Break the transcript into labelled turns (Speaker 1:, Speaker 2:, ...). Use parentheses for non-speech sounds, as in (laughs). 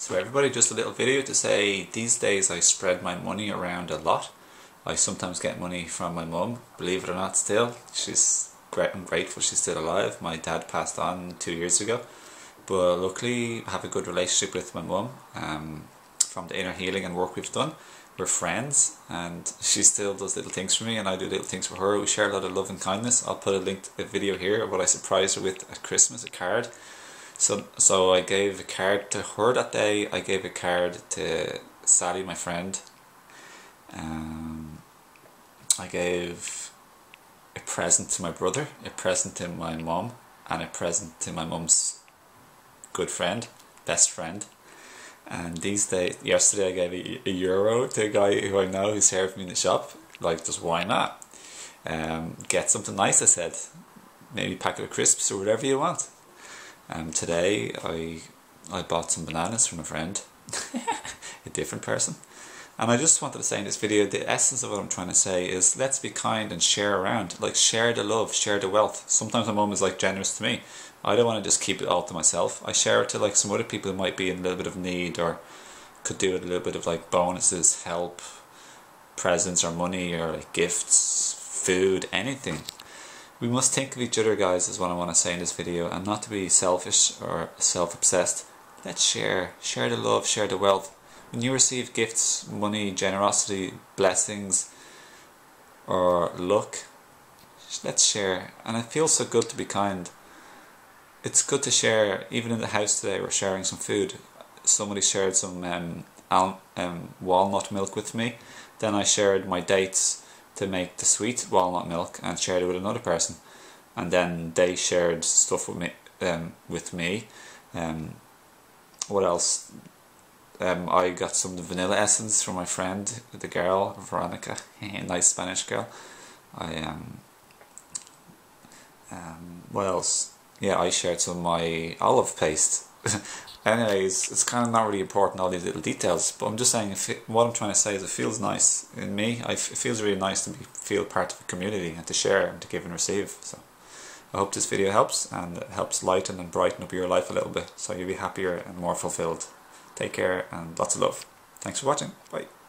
Speaker 1: So everybody, just a little video to say these days I spread my money around a lot. I sometimes get money from my mum, believe it or not still. She's great and grateful she's still alive. My dad passed on two years ago. But luckily I have a good relationship with my mum um, from the inner healing and work we've done. We're friends and she still does little things for me and I do little things for her. We share a lot of love and kindness. I'll put a link to a video here of what I surprised her with at Christmas, a card. So, so I gave a card to her that day. I gave a card to Sally, my friend. Um, I gave a present to my brother, a present to my mom, and a present to my mum's good friend, best friend. And these days, yesterday I gave a, a euro to a guy who I know who served me in the shop. Like, just why not? Um, get something nice, I said. Maybe a packet of crisps or whatever you want. Um, today I I bought some bananas from a friend, (laughs) a different person. And I just wanted to say in this video, the essence of what I'm trying to say is let's be kind and share around. Like share the love, share the wealth. Sometimes my mum is like generous to me. I don't want to just keep it all to myself. I share it to like some other people who might be in a little bit of need or could do it a little bit of like bonuses, help, presents or money or like gifts, food, anything. We must think of each other guys is what I want to say in this video and not to be selfish or self-obsessed. Let's share, share the love, share the wealth. When you receive gifts, money, generosity, blessings or luck, let's share. And it feels so good to be kind. It's good to share, even in the house today we're sharing some food. Somebody shared some um, um, walnut milk with me. Then I shared my dates to make the sweet walnut milk and shared it with another person. And then they shared stuff with me um, with me. Um, what else? Um, I got some vanilla essence from my friend the girl Veronica (laughs) nice Spanish girl. I um, um what else? Yeah I shared some of my olive paste (laughs) anyways, it's kind of not really important all these little details, but I'm just saying it, what I'm trying to say is it feels nice in me. I, it feels really nice to be, feel part of a community and to share and to give and receive. So I hope this video helps and it helps lighten and brighten up your life a little bit so you'll be happier and more fulfilled. Take care and lots of love. Thanks for watching. Bye.